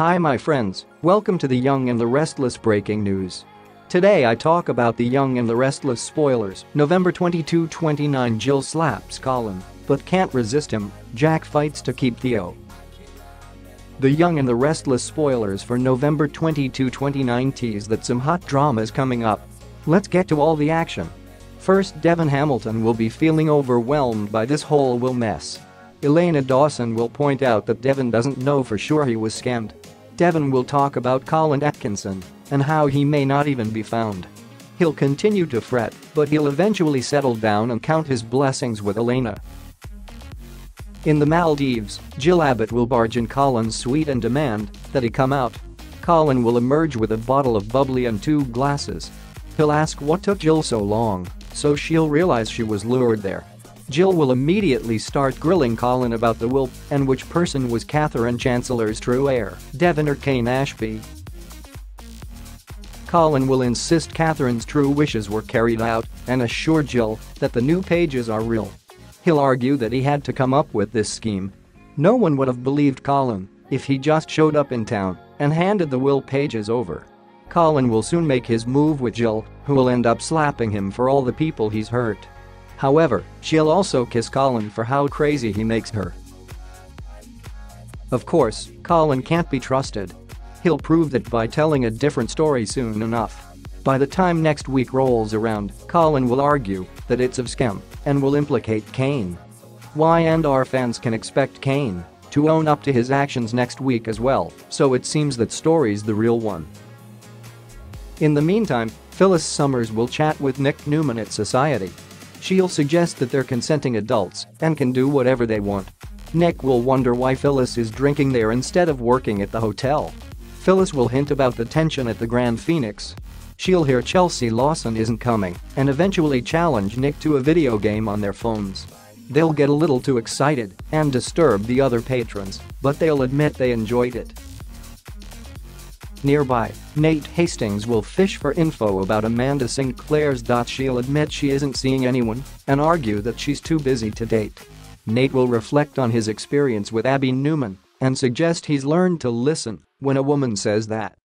Hi my friends, welcome to the Young and the Restless breaking news. Today I talk about the Young and the Restless spoilers. November 22, 29 Jill slaps Colin, but can't resist him, Jack fights to keep Theo. The Young and the Restless spoilers for November 22, 29 tease that some hot drama is coming up. Let's get to all the action. First Devon Hamilton will be feeling overwhelmed by this whole will mess. Elena Dawson will point out that Devon doesn't know for sure he was scammed. Devon will talk about Colin Atkinson and how he may not even be found. He'll continue to fret, but he'll eventually settle down and count his blessings with Elena. In the Maldives, Jill Abbott will barge in Colin's suite and demand that he come out. Colin will emerge with a bottle of bubbly and two glasses. He'll ask what took Jill so long, so she'll realize she was lured there. Jill will immediately start grilling Colin about the will and which person was Catherine Chancellor's true heir, Devon or Kane Ashby. Colin will insist Catherine's true wishes were carried out and assure Jill that the new pages are real. He'll argue that he had to come up with this scheme. No one would have believed Colin if he just showed up in town and handed the will pages over. Colin will soon make his move with Jill, who will end up slapping him for all the people he's hurt. However, she'll also kiss Colin for how crazy he makes her. Of course, Colin can't be trusted. He'll prove that by telling a different story soon enough. By the time next week rolls around, Colin will argue that it's a scam and will implicate Kane. Y and R fans can expect Kane to own up to his actions next week as well, so it seems that story's the real one. In the meantime, Phyllis Summers will chat with Nick Newman at Society She'll suggest that they're consenting adults and can do whatever they want. Nick will wonder why Phyllis is drinking there instead of working at the hotel. Phyllis will hint about the tension at the Grand Phoenix. She'll hear Chelsea Lawson isn't coming and eventually challenge Nick to a video game on their phones. They'll get a little too excited and disturb the other patrons, but they'll admit they enjoyed it. Nearby, Nate Hastings will fish for info about Amanda Sinclair's. She'll admit she isn't seeing anyone and argue that she's too busy to date. Nate will reflect on his experience with Abby Newman and suggest he's learned to listen when a woman says that.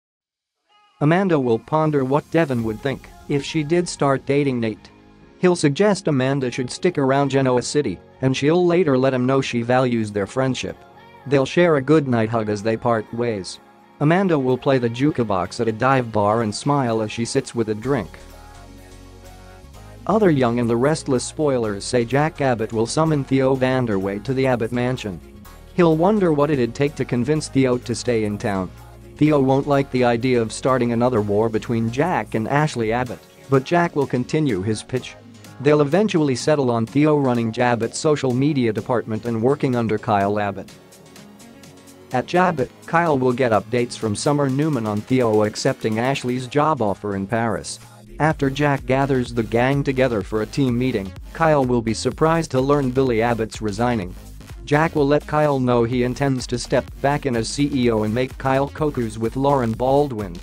Amanda will ponder what Devon would think if she did start dating Nate. He'll suggest Amanda should stick around Genoa City and she'll later let him know she values their friendship. They'll share a goodnight hug as they part ways. Amanda will play the jukebox at a dive bar and smile as she sits with a drink. Other Young and the Restless spoilers say Jack Abbott will summon Theo Vanderway to the Abbott mansion. He'll wonder what it'd take to convince Theo to stay in town. Theo won't like the idea of starting another war between Jack and Ashley Abbott, but Jack will continue his pitch. They'll eventually settle on Theo running Jabot's social media department and working under Kyle Abbott. At Jabot, Kyle will get updates from Summer Newman on Theo accepting Ashley's job offer in Paris. After Jack gathers the gang together for a team meeting, Kyle will be surprised to learn Billy Abbott's resigning. Jack will let Kyle know he intends to step back in as CEO and make Kyle co-cruise with Lauren Baldwin.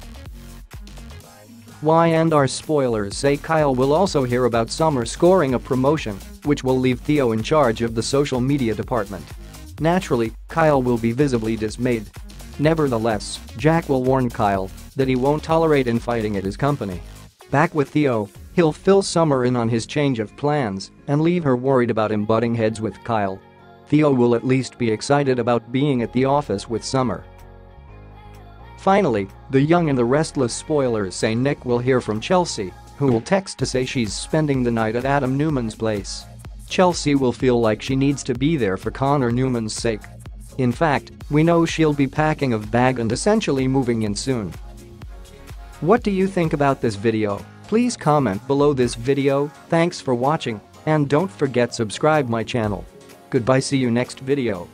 Y and R spoilers say Kyle will also hear about Summer scoring a promotion, which will leave Theo in charge of the social media department. Naturally, Kyle will be visibly dismayed. Nevertheless, Jack will warn Kyle that he won't tolerate infighting at his company. Back with Theo, he'll fill Summer in on his change of plans and leave her worried about him butting heads with Kyle. Theo will at least be excited about being at the office with Summer. Finally, the young and the restless spoilers say Nick will hear from Chelsea, who will text to say she's spending the night at Adam Newman's place. Chelsea will feel like she needs to be there for Connor Newman's sake. In fact, we know she'll be packing a bag and essentially moving in soon. What do you think about this video? Please comment below this video, thanks for watching, and don't forget subscribe my channel. Goodbye see you next video.